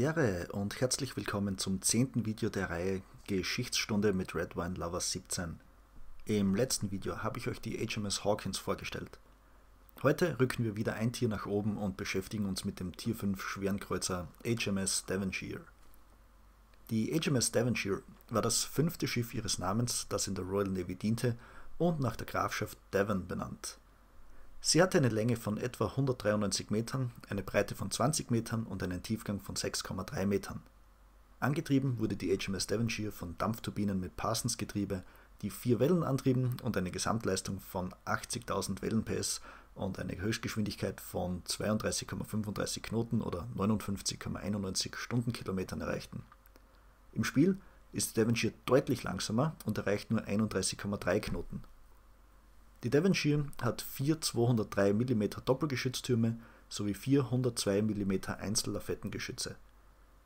Salutatere und herzlich willkommen zum zehnten Video der Reihe Geschichtsstunde mit Red Wine Lovers 17. Im letzten Video habe ich euch die HMS Hawkins vorgestellt. Heute rücken wir wieder ein Tier nach oben und beschäftigen uns mit dem Tier 5 Schwerenkreuzer HMS Devonshire. Die HMS Devonshire war das fünfte Schiff ihres Namens, das in der Royal Navy diente und nach der Grafschaft Devon benannt. Sie hatte eine Länge von etwa 193 Metern, eine Breite von 20 Metern und einen Tiefgang von 6,3 Metern. Angetrieben wurde die HMS Devonshire von Dampfturbinen mit Parsons-Getriebe, die vier Wellen antrieben und eine Gesamtleistung von 80.000 Wellen-PS und eine Höchstgeschwindigkeit von 32,35 Knoten oder 59,91 Stundenkilometern erreichten. Im Spiel ist die Devonshire deutlich langsamer und erreicht nur 31,3 Knoten. Die Devonshire hat vier 203 mm Doppelgeschütztürme sowie vier 102 mm Einzellafettengeschütze.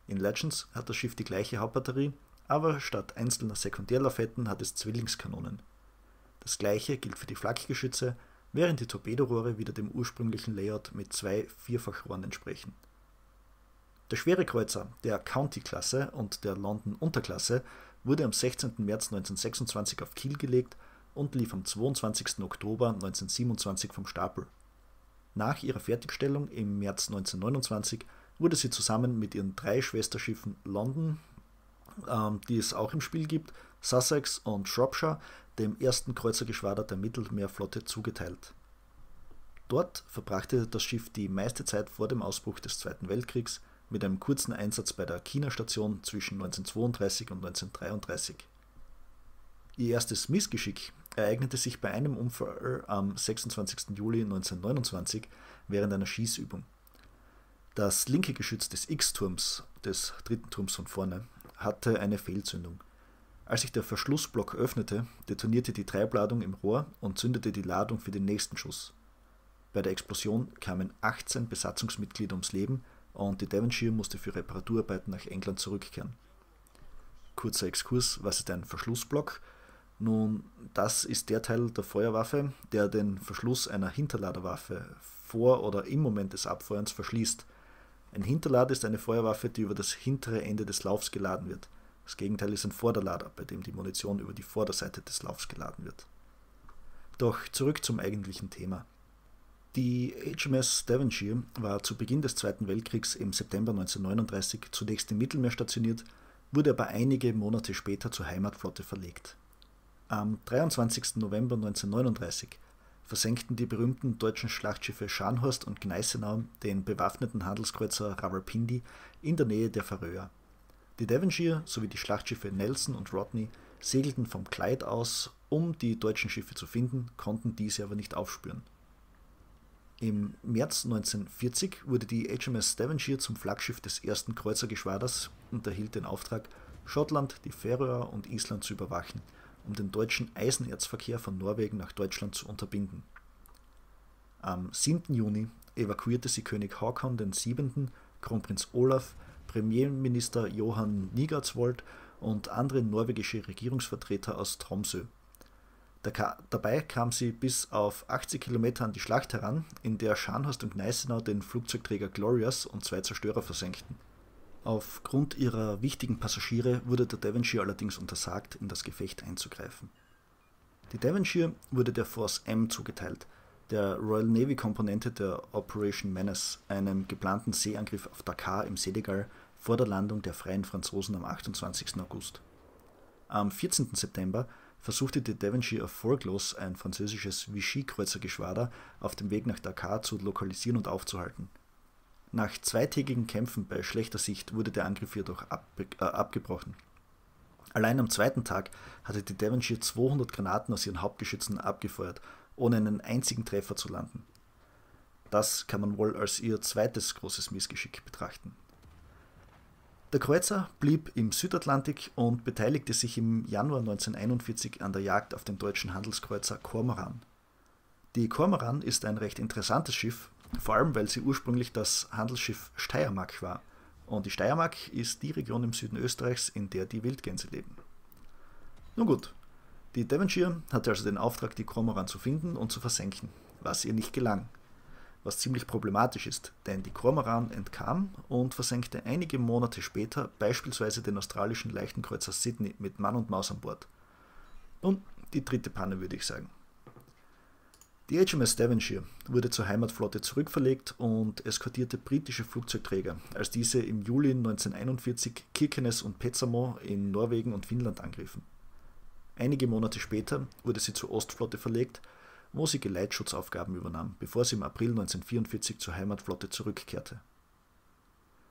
In Legends hat das Schiff die gleiche Hauptbatterie, aber statt einzelner Sekundärlafetten hat es Zwillingskanonen. Das gleiche gilt für die Flakgeschütze, während die Torpedorohre wieder dem ursprünglichen Layout mit zwei Vierfachrohren entsprechen. Der schwere Kreuzer der County-Klasse und der London-Unterklasse wurde am 16. März 1926 auf Kiel gelegt und lief am 22. Oktober 1927 vom Stapel. Nach ihrer Fertigstellung im März 1929 wurde sie zusammen mit ihren drei Schwesterschiffen London, ähm, die es auch im Spiel gibt, Sussex und Shropshire, dem ersten Kreuzergeschwader der Mittelmeerflotte zugeteilt. Dort verbrachte das Schiff die meiste Zeit vor dem Ausbruch des Zweiten Weltkriegs mit einem kurzen Einsatz bei der China-Station zwischen 1932 und 1933. Ihr erstes Missgeschick ereignete sich bei einem Unfall am 26. Juli 1929 während einer Schießübung. Das linke Geschütz des X-Turms, des dritten Turms von vorne, hatte eine Fehlzündung. Als sich der Verschlussblock öffnete, detonierte die Treibladung im Rohr und zündete die Ladung für den nächsten Schuss. Bei der Explosion kamen 18 Besatzungsmitglieder ums Leben und die Devonshire musste für Reparaturarbeiten nach England zurückkehren. Kurzer Exkurs, was ist ein Verschlussblock? Nun, das ist der Teil der Feuerwaffe, der den Verschluss einer Hinterladerwaffe vor oder im Moment des Abfeuerns verschließt. Ein Hinterlader ist eine Feuerwaffe, die über das hintere Ende des Laufs geladen wird. Das Gegenteil ist ein Vorderlader, bei dem die Munition über die Vorderseite des Laufs geladen wird. Doch zurück zum eigentlichen Thema. Die HMS Devonshire war zu Beginn des Zweiten Weltkriegs im September 1939 zunächst im Mittelmeer stationiert, wurde aber einige Monate später zur Heimatflotte verlegt. Am 23. November 1939 versenkten die berühmten deutschen Schlachtschiffe Scharnhorst und Gneisenau den bewaffneten Handelskreuzer Rawalpindi in der Nähe der Färöer. Die Devonshire sowie die Schlachtschiffe Nelson und Rodney segelten vom Clyde aus, um die deutschen Schiffe zu finden, konnten diese aber nicht aufspüren. Im März 1940 wurde die HMS Devonshire zum Flaggschiff des ersten Kreuzergeschwaders und erhielt den Auftrag, Schottland, die Färöer und Island zu überwachen – um den deutschen Eisenerzverkehr von Norwegen nach Deutschland zu unterbinden. Am 7. Juni evakuierte sie König Haakon VII., Kronprinz Olaf, Premierminister Johann Nygaardsvold und andere norwegische Regierungsvertreter aus Tromsø. dabei kam sie bis auf 80 Kilometer an die Schlacht heran, in der Scharnhorst und Gneisenau den Flugzeugträger Glorious und zwei Zerstörer versenkten. Aufgrund ihrer wichtigen Passagiere wurde der Devonshire allerdings untersagt, in das Gefecht einzugreifen. Die Devonshire wurde der Force M zugeteilt, der Royal Navy Komponente der Operation Menace, einem geplanten Seeangriff auf Dakar im Senegal vor der Landung der Freien Franzosen am 28. August. Am 14. September versuchte die Devonshire erfolglos ein französisches Vichy-Kreuzergeschwader auf dem Weg nach Dakar zu lokalisieren und aufzuhalten. Nach zweitägigen Kämpfen bei schlechter Sicht wurde der Angriff jedoch ab, äh, abgebrochen. Allein am zweiten Tag hatte die Devonshire 200 Granaten aus ihren Hauptgeschützen abgefeuert, ohne einen einzigen Treffer zu landen. Das kann man wohl als ihr zweites großes Missgeschick betrachten. Der Kreuzer blieb im Südatlantik und beteiligte sich im Januar 1941 an der Jagd auf den deutschen Handelskreuzer Cormoran. Die Cormoran ist ein recht interessantes Schiff, vor allem, weil sie ursprünglich das Handelsschiff Steiermark war. Und die Steiermark ist die Region im Süden Österreichs, in der die Wildgänse leben. Nun gut, die Devonshire hatte also den Auftrag, die Kormoran zu finden und zu versenken, was ihr nicht gelang. was ziemlich problematisch ist, denn die Cormoran entkam und versenkte einige Monate später beispielsweise den australischen Leichtenkreuzer Sydney mit Mann und Maus an Bord. Und die dritte Panne würde ich sagen. Die HMS Devonshire wurde zur Heimatflotte zurückverlegt und eskortierte britische Flugzeugträger, als diese im Juli 1941 Kirkenes und Petsamo in Norwegen und Finnland angriffen. Einige Monate später wurde sie zur Ostflotte verlegt, wo sie Geleitschutzaufgaben übernahm, bevor sie im April 1944 zur Heimatflotte zurückkehrte.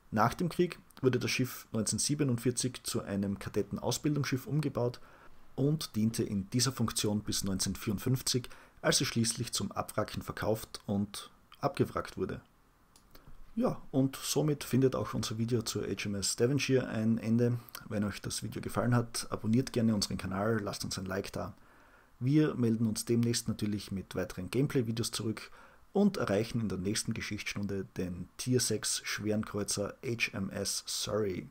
Nach dem Krieg wurde das Schiff 1947 zu einem Kadettenausbildungsschiff umgebaut und diente in dieser Funktion bis 1954 als sie schließlich zum Abwracken verkauft und abgewrackt wurde. Ja, und somit findet auch unser Video zur HMS Devonshire ein Ende. Wenn euch das Video gefallen hat, abonniert gerne unseren Kanal, lasst uns ein Like da. Wir melden uns demnächst natürlich mit weiteren Gameplay-Videos zurück und erreichen in der nächsten Geschichtsstunde den Tier 6 Schwerenkreuzer HMS Surrey.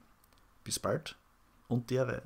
Bis bald und Ehre.